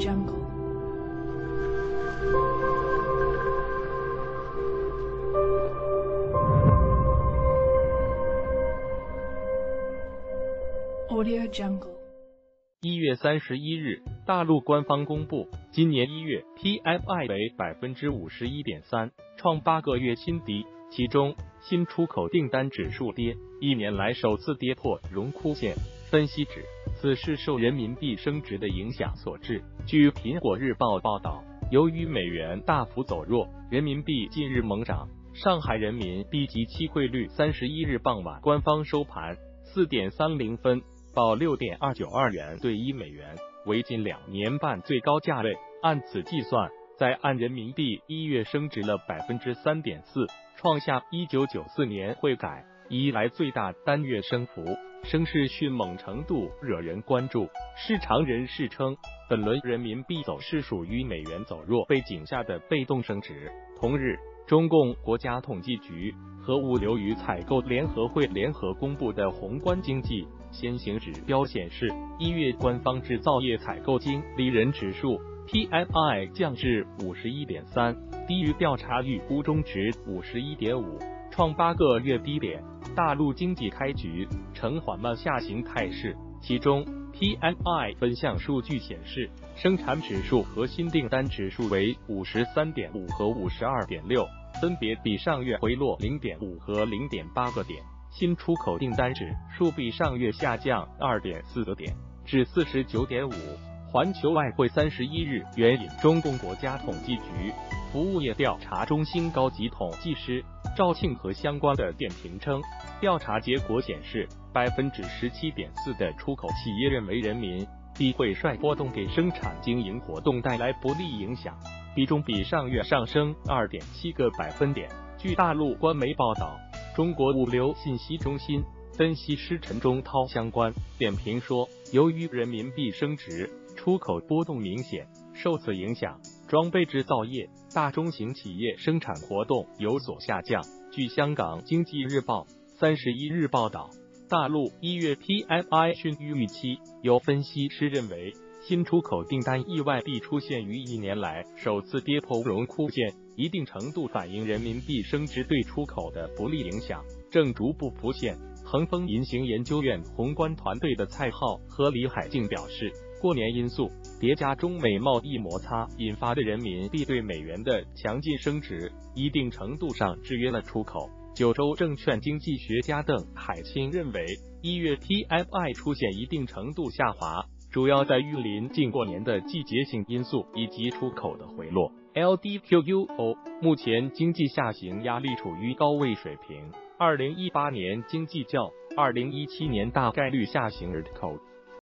Jungle. Audio Jungle. 一月三十一日，大陆官方公布，今年一月 PMI 为百分之五十一点三，创八个月新低。其中，新出口订单指数跌，一年来首次跌破荣枯线。分析指，此是受人民币升值的影响所致。据苹果日报报道，由于美元大幅走弱，人民币近日猛涨。上海人民币即期汇率三十一日傍晚官方收盘四点三零分。报六点二九二元兑一美元，为近两年半最高价位。按此计算，在岸人民币一月升值了百分之三点四，创下一九九四年汇改以来最大单月升幅，升势迅猛程度惹人关注。市场人士称，本轮人民币走势属于美元走弱背景下的被动升值。同日，中共国家统计局和物流与采购联合会联合公布的宏观经济。先行指标显示，一月官方制造业采购经理人指数 PMI 降至五十一点三，低于调查预估中值五十一点五，创八个月低点。大陆经济开局呈缓慢下行态势，其中 PMI 分项数据显示，生产指数和新订单指数为五十三点五和五十二点六，分别比上月回落零点五和零点八个点。新出口订单指数比上月下降二点四个点，至四十九点五。环球外汇三十一日援引中共国家统计局服务业调查中心高级统计师赵庆和相关的点评称，调查结果显示，百分之十七点四的出口企业认为人民币汇率波动给生产经营活动带来不利影响，比重比上月上升二点七个百分点。据大陆官媒报道。中国物流信息中心分析师陈忠涛相关点评说，由于人民币升值，出口波动明显，受此影响，装备制造业、大中型企业生产活动有所下降。据香港经济日报三十一日报道，大陆一月 PMI 逊于预期，有分析师认为，新出口订单意外地出现于一年来首次跌破荣枯线。一定程度反映人民币升值对出口的不利影响正逐步浮现。恒丰银行研究院宏观团队的蔡浩和李海静表示，过年因素叠加中美贸易摩擦引发的人民币对美元的强劲升值，一定程度上制约了出口。九州证券经济学家邓海清认为，一月 PMI 出现一定程度下滑，主要在玉林近过年的季节性因素以及出口的回落。LDQUO 目前经济下行压力处于高位水平，二零一八年经济较二零一七年大概率下行而口。